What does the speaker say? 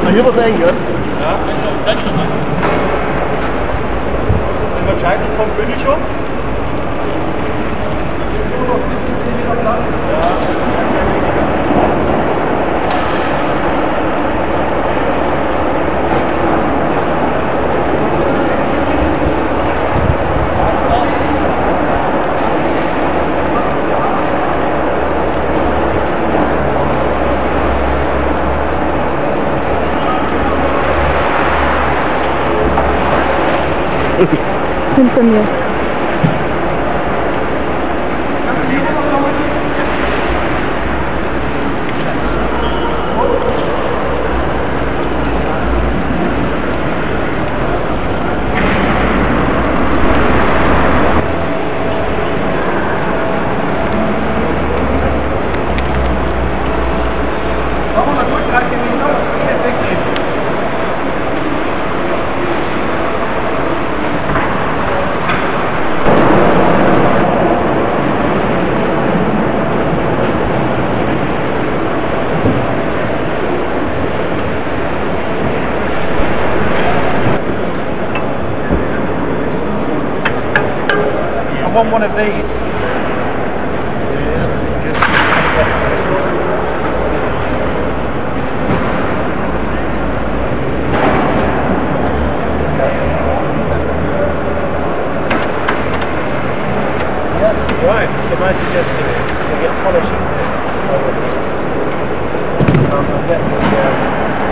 Kann man hier was sehen, gell? Ja, kann ich noch Wenn man scheidet vom König um. Entendido. I want one of these. Right, so my suggestion is to get polishing um, and get the, um,